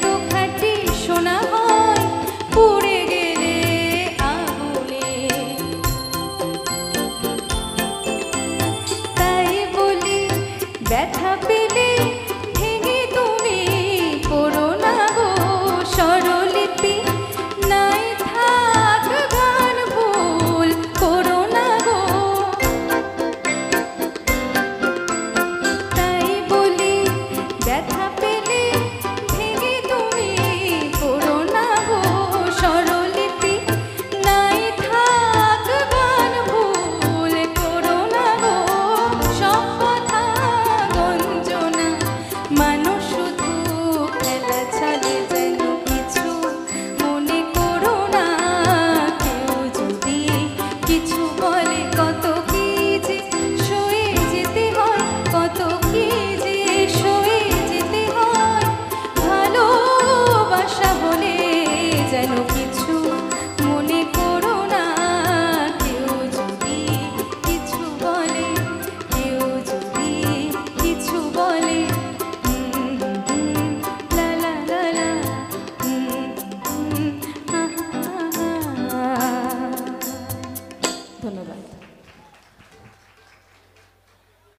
都快 ধন্যবাদ।